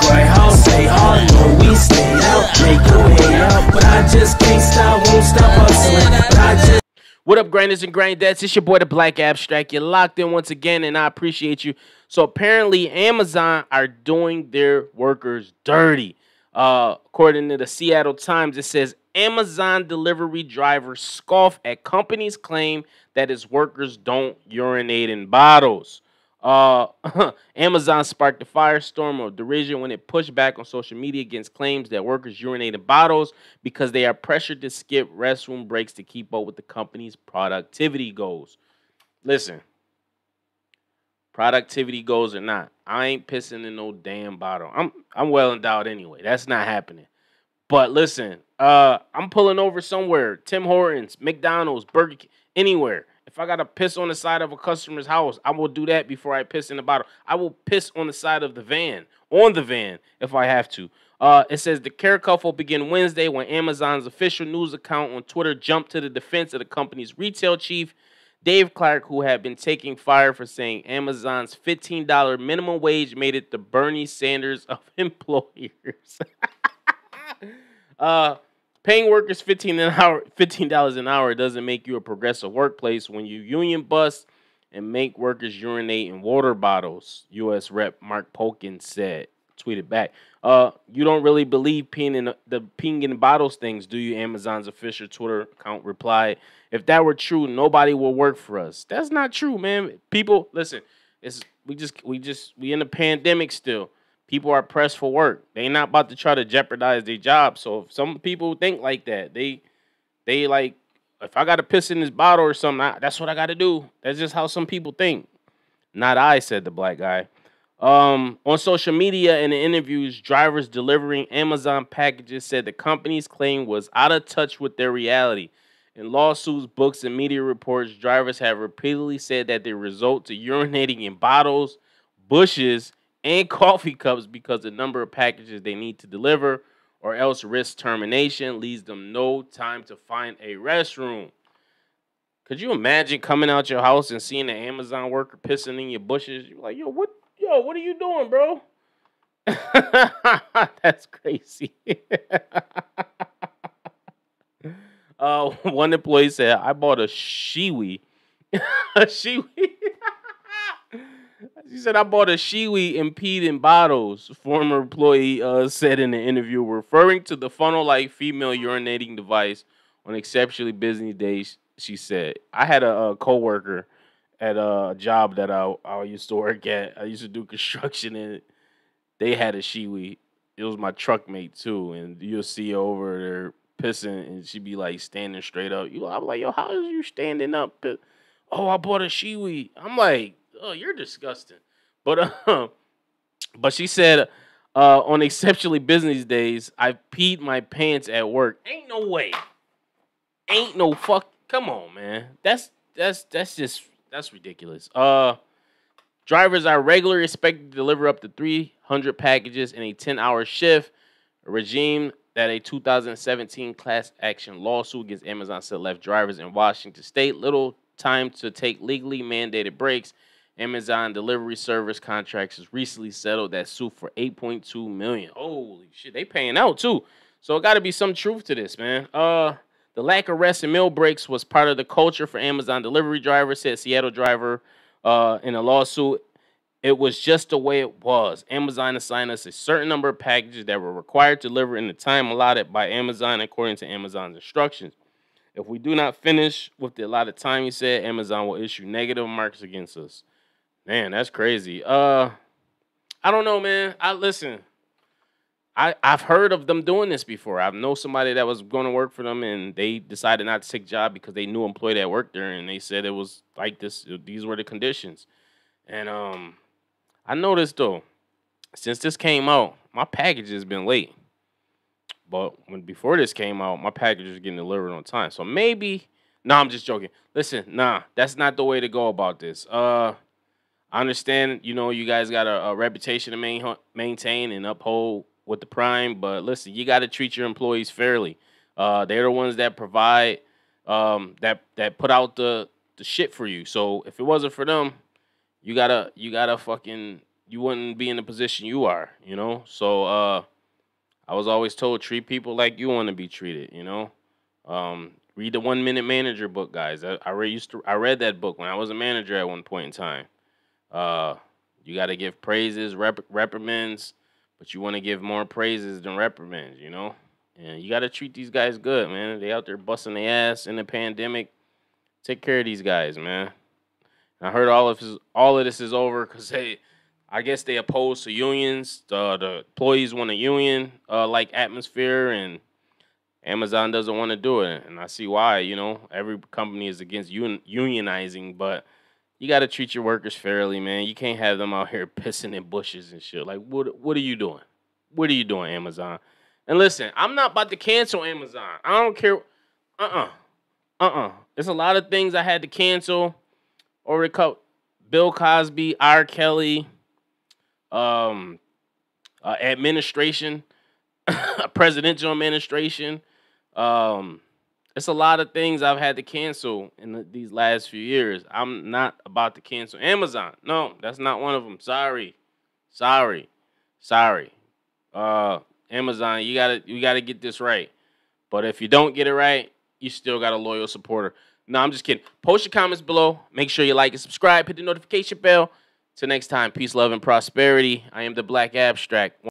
grind we stay make your. But I just can't stop, won't stop hustling. What up, grinders and grindettes? It's your boy, the Black Abstract. You're locked in once again, and I appreciate you. So apparently, Amazon are doing their workers dirty. Uh, according to the Seattle Times, it says Amazon delivery drivers scoff at company's claim that its workers don't urinate in bottles. Uh, Amazon sparked a firestorm of derision when it pushed back on social media against claims that workers urinate in bottles because they are pressured to skip restroom breaks to keep up with the company's productivity goals. Listen, productivity goals or not, I ain't pissing in no damn bottle. I'm I'm well endowed anyway. That's not happening. But listen, uh, I'm pulling over somewhere. Tim Hortons, McDonald's, Burger King, anywhere. If I gotta piss on the side of a customer's house, I will do that before I piss in the bottle. I will piss on the side of the van, on the van, if I have to. Uh, it says the care cuff will begin Wednesday when Amazon's official news account on Twitter jumped to the defense of the company's retail chief, Dave Clark, who had been taking fire for saying Amazon's $15 minimum wage made it the Bernie Sanders of employers. uh, paying workers 15 an hour, $15 an hour doesn't make you a progressive workplace when you union bust and make workers urinate in water bottles, U.S. Rep. Mark Pocan said, tweeted back. Uh, you don't really believe peeing in the, the peeing in bottles things, do you? Amazon's official Twitter account replied. If that were true, nobody would work for us. That's not true, man. People, listen, it's we just we just we in a pandemic still. People are pressed for work. They not about to try to jeopardize their job. So if some people think like that, they they like if I got to piss in this bottle or something, I, that's what I got to do. That's just how some people think. Not I, said the black guy. Um, on social media and in interviews, drivers delivering Amazon packages said the company's claim was out of touch with their reality. In lawsuits, books, and media reports, drivers have repeatedly said that they result to urinating in bottles, bushes, and coffee cups because the number of packages they need to deliver or else risk termination leaves them no time to find a restroom. Could you imagine coming out your house and seeing an Amazon worker pissing in your bushes? You're like, yo, what yo, what are you doing, bro? That's crazy. uh, one employee said, I bought a Shewee. a Shewee. She said, I bought a Shewee and in bottles. Former employee uh, said in the interview, referring to the funnel-like female urinating device on exceptionally busy days. She said, I had a, a coworker at a job that I, I used to work at. I used to do construction and they had a Shewee. It was my truck mate too, and you'll see her over there pissing, and she'd be like standing straight up. You, I'm like, yo, how is you standing up? Oh, I bought a Shewee. I'm like, oh, you're disgusting. But uh, but she said, uh, on exceptionally business days, I peed my pants at work. Ain't no way. Ain't no fuck. Come on, man. That's that's that's just that's ridiculous. Uh, drivers are regularly expected to deliver up to 300 packages in a 10-hour shift. A regime that a 2017 class action lawsuit against Amazon said left drivers in Washington State little time to take legally mandated breaks. Amazon delivery service contracts has recently settled that suit for 8.2 million. Holy shit, they paying out too. So it got to be some truth to this, man. Uh, the lack of rest and meal breaks was part of the culture for Amazon delivery drivers, said Seattle driver uh, in a lawsuit. It was just the way it was. Amazon assigned us a certain number of packages that were required to deliver in the time allotted by Amazon according to Amazon's instructions. If we do not finish with the allotted time, he said, Amazon will issue negative marks against us. Man, that's crazy. Uh, I don't know, man. I listen. I, I've heard of them doing this before. I know somebody that was going to work for them and they decided not to take job because they knew employee that worked there and they said it was like this. These were the conditions. And um, I noticed though, since this came out, my package has been late. But when before this came out, my package was getting delivered on time. So maybe, no, I'm just joking. Listen, nah, that's not the way to go about this. Uh, I understand, you know, you guys got a, a reputation to main, maintain and uphold with the prime, but listen, you got to treat your employees fairly. Uh, they're the ones that provide, um, that that put out the the shit for you. So if it wasn't for them, you gotta you gotta fucking you wouldn't be in the position you are, you know? So uh I was always told treat people like you want to be treated, you know? Um read the one minute manager book, guys. I, I used to I read that book when I was a manager at one point in time. Uh you got to give praises, rep- reprimands, but you want to give more praises than reprimands, you know? And you got to treat these guys good, man. They out there busting their ass in the pandemic. Take care of these guys, man. And I heard all of his, all of this is over because they, I guess they opposed to unions. The, the employees want a union uh, like atmosphere, and Amazon doesn't want to do it. And I see why. You know, every company is against un- unionizing, but you got to treat your workers fairly, man. You can't have them out here pissing in bushes and shit. Like, what what are you doing? What are you doing, Amazon? And listen, I'm not about to cancel Amazon. I don't care. Uh-uh. Uh-uh. There's a lot of things I had to cancel over the cup. Bill Cosby, R. Kelly, um, uh, administration, presidential administration. Um, it's a lot of things I've had to cancel in the, these last few years. I'm not about to cancel Amazon. No, that's not one of them. Sorry, sorry, sorry. Uh, Amazon, you gotta you gotta get this right. But if you don't get it right, you still got a loyal supporter. No, I'm just kidding. Post your comments below. Make sure you like and subscribe. Hit the notification bell. Till next time, peace, love, and prosperity. I am the Black Abstract.